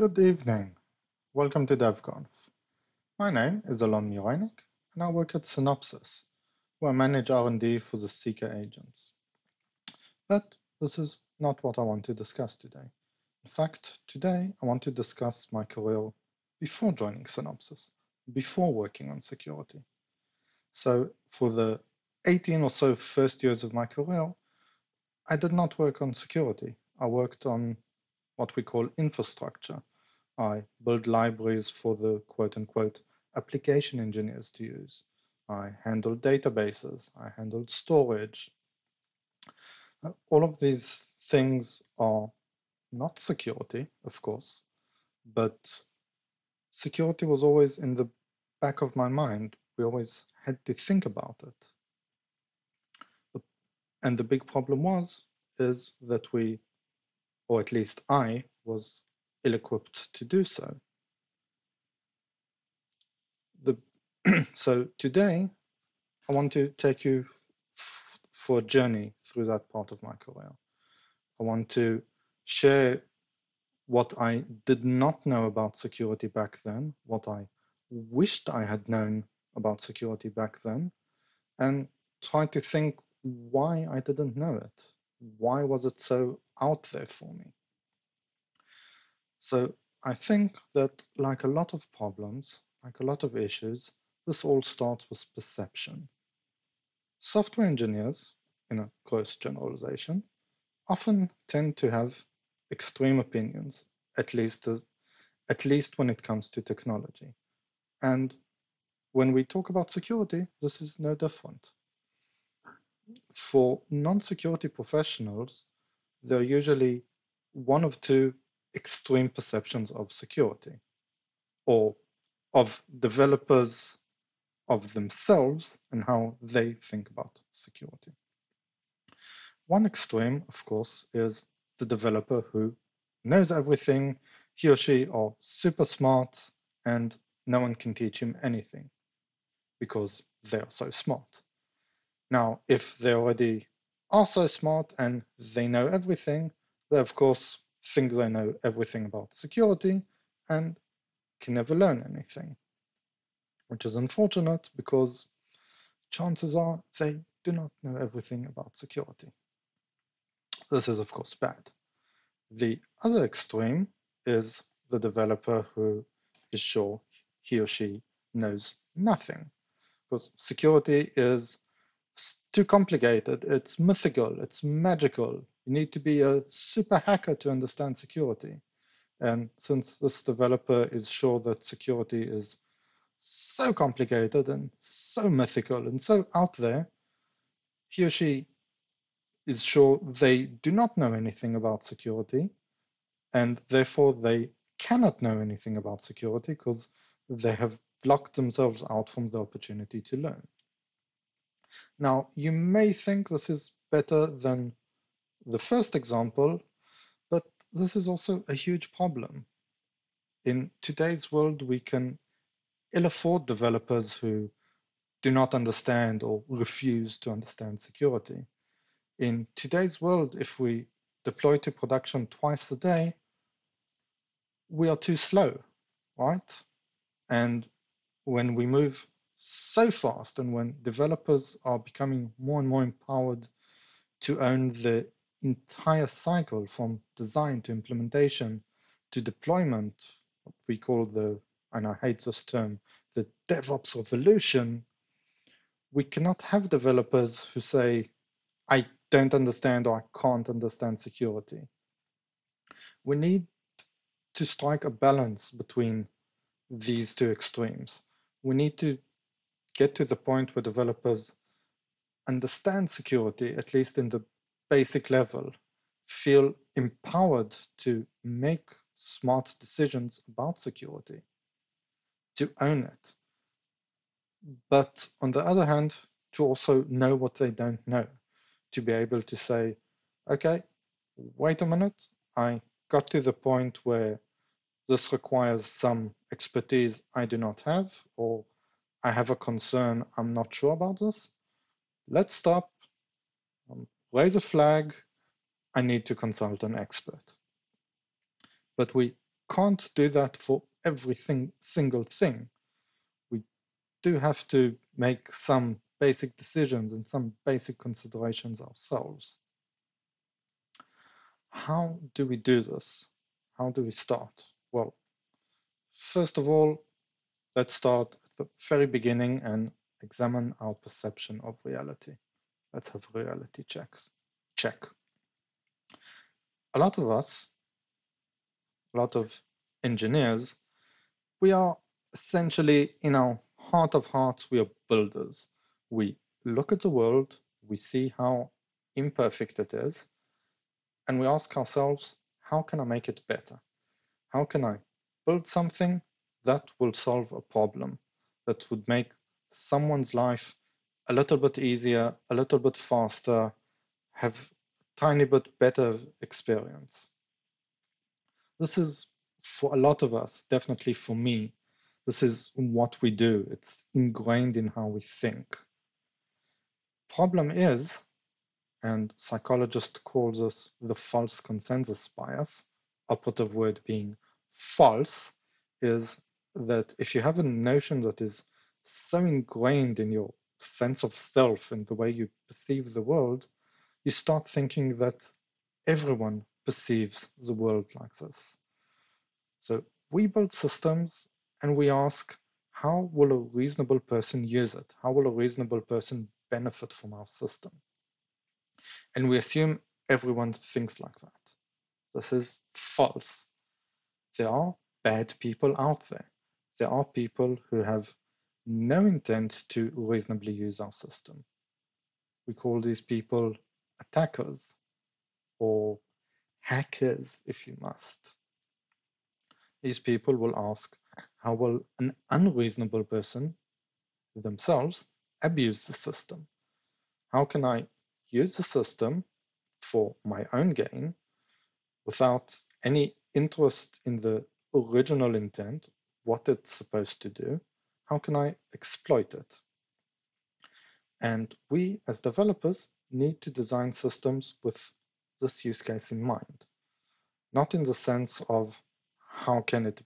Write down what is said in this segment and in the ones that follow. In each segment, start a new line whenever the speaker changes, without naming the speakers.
Good evening. Welcome to DevConf. My name is Allon Mureinik, and I work at Synopsys, where I manage R&D for the Seeker agents. But this is not what I want to discuss today. In fact, today I want to discuss my career before joining Synopsys, before working on security. So for the 18 or so first years of my career, I did not work on security. I worked on what we call infrastructure. I build libraries for the quote unquote application engineers to use. I handled databases. I handled storage. Uh, all of these things are not security, of course, but security was always in the back of my mind. We always had to think about it. And the big problem was, is that we or at least I was ill-equipped to do so. The, so today, I want to take you for a journey through that part of my career. I want to share what I did not know about security back then, what I wished I had known about security back then, and try to think why I didn't know it why was it so out there for me? So I think that like a lot of problems, like a lot of issues, this all starts with perception. Software engineers, in a gross generalization, often tend to have extreme opinions, at least, uh, at least when it comes to technology. And when we talk about security, this is no different for non-security professionals, there are usually one of two extreme perceptions of security or of developers of themselves and how they think about security. One extreme, of course, is the developer who knows everything, he or she are super smart and no one can teach him anything because they are so smart. Now, if they already are so smart and they know everything, they of course think they know everything about security and can never learn anything, which is unfortunate because chances are they do not know everything about security. This is of course bad. The other extreme is the developer who is sure he or she knows nothing because security is too complicated. It's mythical. It's magical. You need to be a super hacker to understand security. And since this developer is sure that security is so complicated and so mythical and so out there, he or she is sure they do not know anything about security, and therefore they cannot know anything about security because they have blocked themselves out from the opportunity to learn. Now, you may think this is better than the first example, but this is also a huge problem. In today's world, we can ill afford developers who do not understand or refuse to understand security. In today's world, if we deploy to production twice a day, we are too slow, right? And when we move so fast and when developers are becoming more and more empowered to own the entire cycle from design to implementation to deployment, we call the, and I hate this term, the DevOps revolution, we cannot have developers who say, I don't understand or I can't understand security. We need to strike a balance between these two extremes. We need to get to the point where developers understand security, at least in the basic level, feel empowered to make smart decisions about security, to own it. But on the other hand, to also know what they don't know, to be able to say, okay, wait a minute, I got to the point where this requires some expertise I do not have, or I have a concern, I'm not sure about this. Let's stop, um, raise a flag, I need to consult an expert. But we can't do that for everything single thing. We do have to make some basic decisions and some basic considerations ourselves. How do we do this? How do we start? Well, first of all, let's start at the very beginning and examine our perception of reality. Let's have reality checks. Check. A lot of us, a lot of engineers, we are essentially in our heart of hearts, we are builders. We look at the world, we see how imperfect it is, and we ask ourselves, how can I make it better? How can I build something that will solve a problem, that would make someone's life a little bit easier, a little bit faster, have tiny bit better experience. This is for a lot of us, definitely for me, this is what we do. It's ingrained in how we think. Problem is, and psychologists call this the false consensus bias, operative word being false, is that if you have a notion that is so ingrained in your sense of self and the way you perceive the world, you start thinking that everyone perceives the world like this. So we build systems and we ask, how will a reasonable person use it? How will a reasonable person benefit from our system? And we assume everyone thinks like that. This is false. There are bad people out there. There are people who have no intent to reasonably use our system. We call these people attackers or hackers, if you must. These people will ask, how will an unreasonable person themselves abuse the system? How can I use the system for my own gain without any interest in the original intent, what it's supposed to do, how can I exploit it? And we as developers need to design systems with this use case in mind, not in the sense of how can it,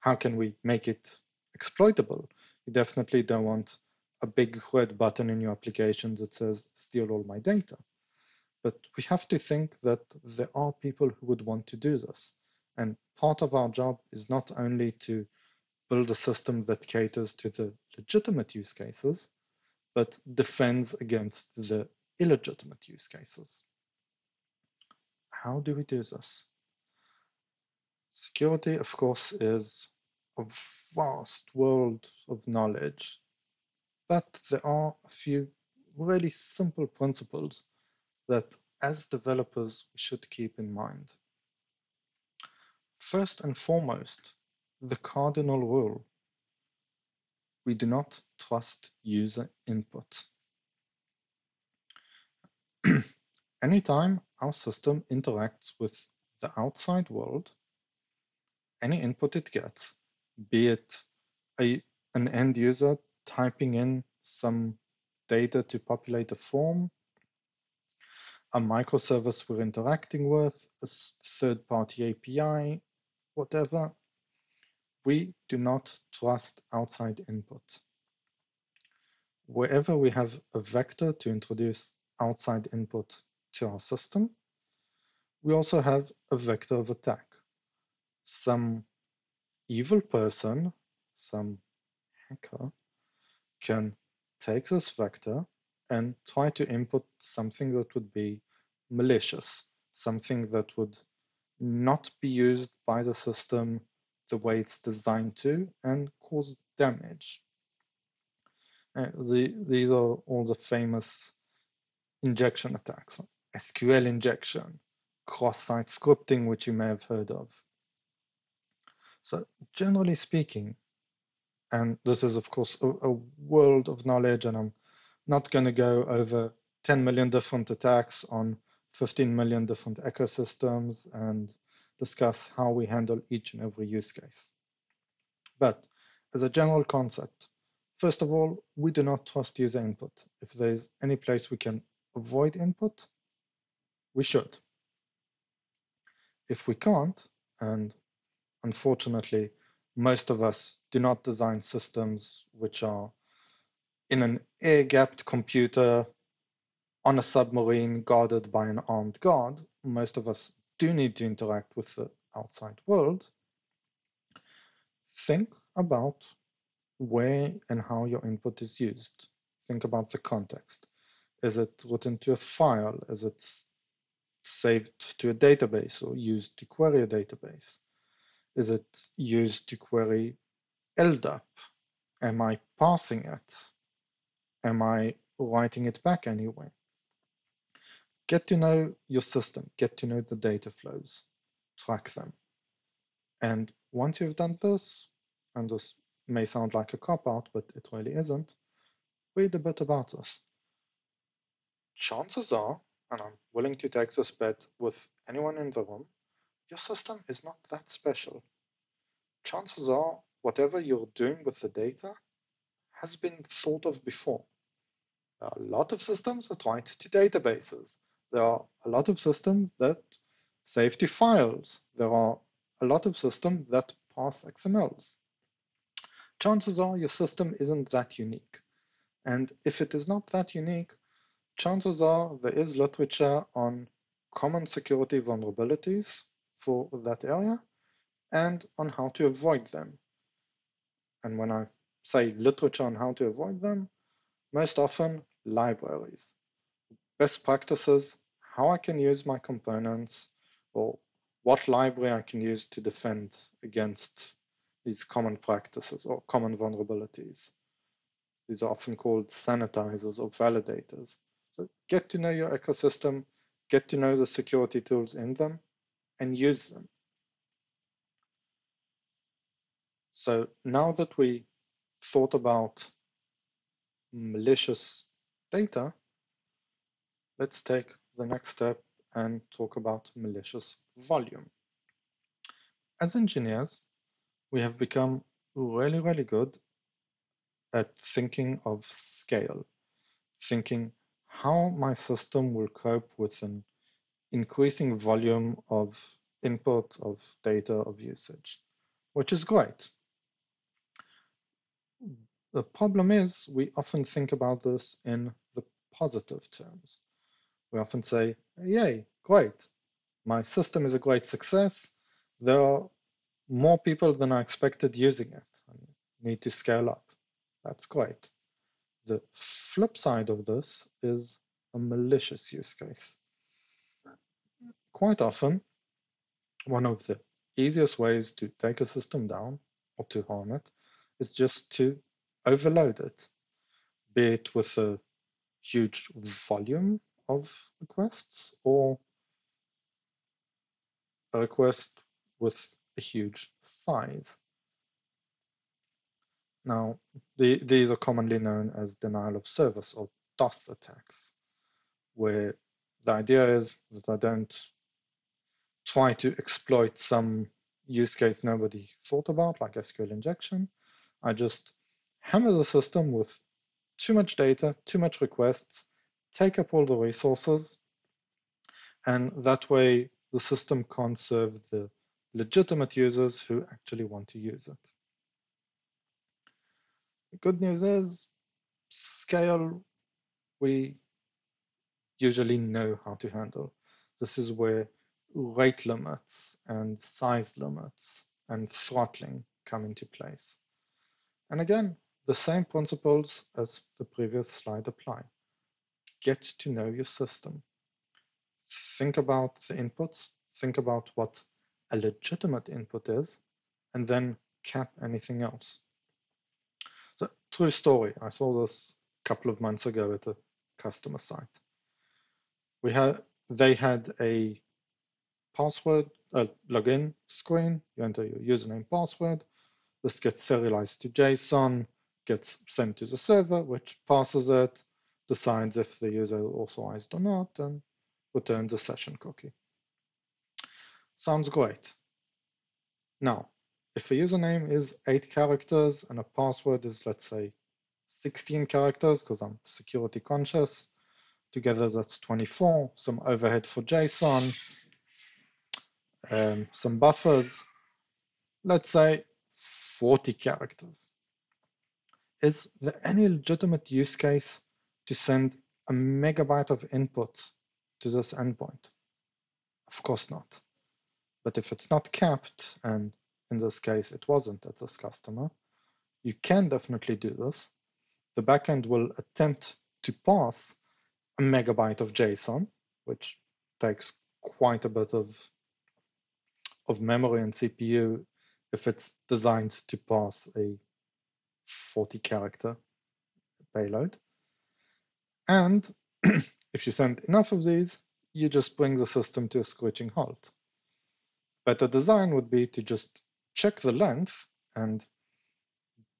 how can we make it exploitable? You definitely don't want a big red button in your application that says steal all my data. But we have to think that there are people who would want to do this. And part of our job is not only to build a system that caters to the legitimate use cases, but defends against the illegitimate use cases. How do we do this? Security, of course, is a vast world of knowledge but there are a few really simple principles that as developers we should keep in mind. First and foremost, the cardinal rule. We do not trust user input. Anytime our system interacts with the outside world, any input it gets, be it a, an end user typing in some data to populate a form, a microservice we're interacting with, a third-party API, whatever, we do not trust outside input. Wherever we have a vector to introduce outside input to our system, we also have a vector of attack. Some evil person, some hacker, can take this vector and try to input something that would be malicious, something that would not be used by the system the way it's designed to and cause damage. Uh, the, these are all the famous injection attacks, SQL injection, cross-site scripting, which you may have heard of. So generally speaking, and this is, of course, a, a world of knowledge, and I'm not going to go over 10 million different attacks on 15 million different ecosystems and discuss how we handle each and every use case. But as a general concept, first of all, we do not trust user input. If there's any place we can avoid input, we should. If we can't, and unfortunately, most of us do not design systems which are in an air gapped computer on a submarine guarded by an armed guard. Most of us do you need to interact with the outside world. Think about where and how your input is used. Think about the context. Is it written to a file? Is it saved to a database or used to query a database? Is it used to query LDAP? Am I parsing it? Am I writing it back anyway? Get to know your system, get to know the data flows, track them. And once you've done this, and this may sound like a cop out, but it really isn't, read a bit about us. Chances are, and I'm willing to take this bet with anyone in the room, your system is not that special. Chances are, whatever you're doing with the data has been thought of before. There are a lot of systems that write to databases. There are a lot of systems that save to files. There are a lot of systems that parse XMLs. Chances are your system isn't that unique. And if it is not that unique, chances are there is literature on common security vulnerabilities for that area and on how to avoid them. And when I say literature on how to avoid them, most often libraries. Best practices, how I can use my components or what library I can use to defend against these common practices or common vulnerabilities. These are often called sanitizers or validators. So get to know your ecosystem, get to know the security tools in them, and use them. So now that we thought about malicious data, let's take the next step and talk about malicious volume. As engineers, we have become really, really good at thinking of scale, thinking how my system will cope with an increasing volume of input, of data, of usage, which is great. The problem is we often think about this in the positive terms. We often say, yay, great, my system is a great success. There are more people than I expected using it. I need to scale up. That's great. The flip side of this is a malicious use case. Quite often, one of the easiest ways to take a system down or to harm it is just to overload it, be it with a huge volume of requests or a request with a huge size. Now, the, these are commonly known as denial of service or DOS attacks, where the idea is that I don't try to exploit some use case nobody thought about, like SQL injection. I just hammer the system with too much data, too much requests, take up all the resources, and that way the system can't serve the legitimate users who actually want to use it. The good news is scale we usually know how to handle. This is where rate limits and size limits and throttling come into place. And again, the same principles as the previous slide apply. Get to know your system. Think about the inputs, think about what a legitimate input is, and then cap anything else. So, true story. I saw this a couple of months ago at a customer site. We had they had a password, a login screen. You enter your username, password. This gets serialized to JSON, gets sent to the server, which parses it, decides if the user authorized or not, and returns a session cookie. Sounds great. Now, if a username is eight characters and a password is, let's say, 16 characters, because I'm security conscious, together that's 24, some overhead for JSON, um, some buffers, let's say 40 characters. Is there any legitimate use case to send a megabyte of input to this endpoint? Of course not. But if it's not capped, and in this case it wasn't at this customer, you can definitely do this. The backend will attempt to pass a megabyte of JSON, which takes quite a bit of, of memory and CPU if it's designed to pass a 40 character payload. And if you send enough of these, you just bring the system to a screeching halt. Better design would be to just check the length and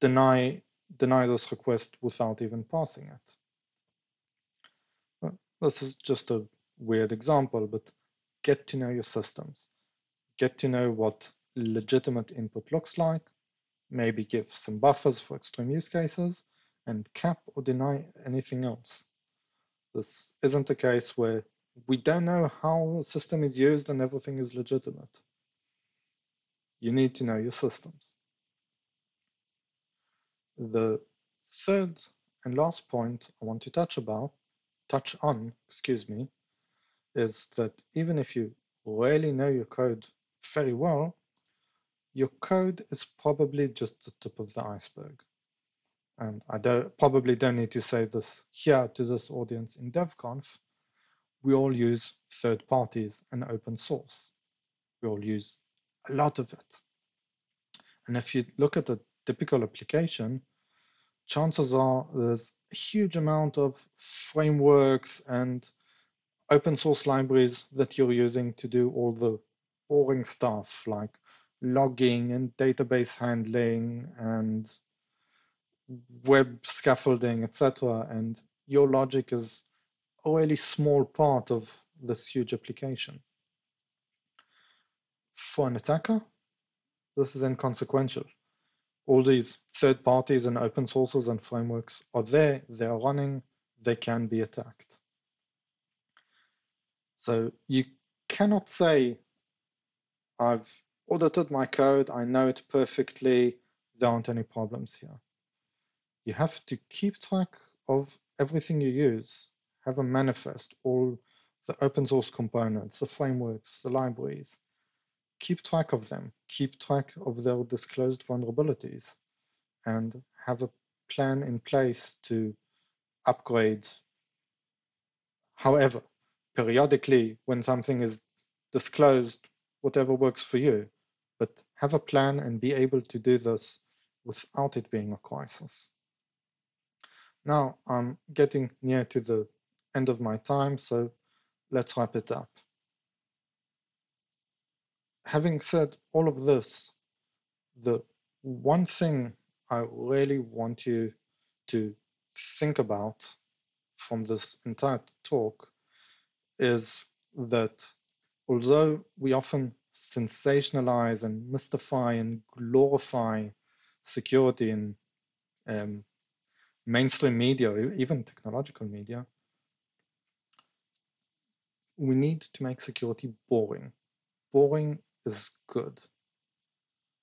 deny deny those requests without even passing it. This is just a weird example, but get to know your systems. Get to know what legitimate input looks like, maybe give some buffers for extreme use cases, and cap or deny anything else. This isn't a case where we don't know how a system is used and everything is legitimate. You need to know your systems. The third and last point I want to touch about, touch on, excuse me, is that even if you really know your code very well, your code is probably just the tip of the iceberg. And I don't, probably don't need to say this here to this audience in DevConf. We all use third parties and open source. We all use a lot of it. And if you look at a typical application, chances are there's a huge amount of frameworks and open source libraries that you're using to do all the boring stuff like logging and database handling and web scaffolding, etc. And your logic is a really small part of this huge application. For an attacker, this is inconsequential. All these third parties and open sources and frameworks are there, they are running, they can be attacked. So you cannot say, I've audited my code, I know it perfectly, there aren't any problems here. You have to keep track of everything you use, have a manifest, all the open source components, the frameworks, the libraries. Keep track of them, keep track of their disclosed vulnerabilities, and have a plan in place to upgrade. However, periodically, when something is disclosed, whatever works for you, but have a plan and be able to do this without it being a crisis. Now I'm getting near to the end of my time, so let's wrap it up. Having said all of this, the one thing I really want you to think about from this entire talk is that although we often sensationalize and mystify and glorify security and um, mainstream media, even technological media, we need to make security boring. Boring is good.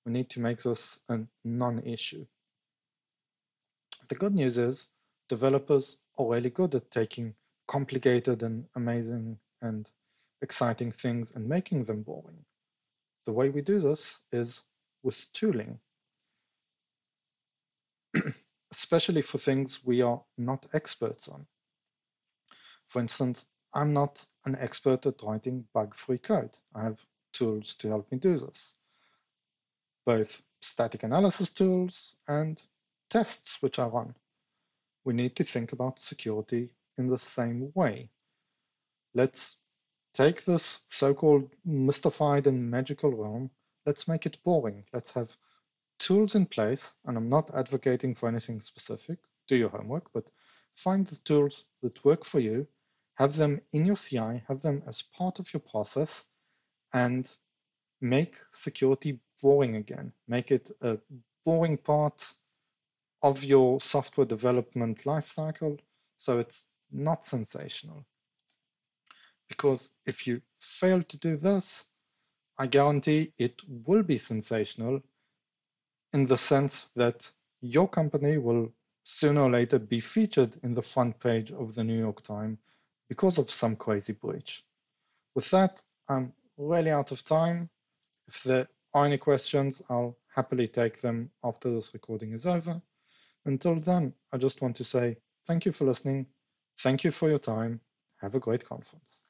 We need to make this a non-issue. The good news is developers are really good at taking complicated and amazing and exciting things and making them boring. The way we do this is with tooling, especially for things we are not experts on. For instance, I'm not an expert at writing bug-free code. I have tools to help me do this, both static analysis tools and tests which I run. We need to think about security in the same way. Let's take this so-called mystified and magical realm, let's make it boring. Let's have tools in place, and I'm not advocating for anything specific, do your homework, but find the tools that work for you, have them in your CI, have them as part of your process, and make security boring again. Make it a boring part of your software development lifecycle so it's not sensational. Because if you fail to do this, I guarantee it will be sensational in the sense that your company will sooner or later be featured in the front page of the New York Times because of some crazy breach. With that, I'm really out of time. If there are any questions, I'll happily take them after this recording is over. Until then, I just want to say thank you for listening. Thank you for your time. Have a great conference.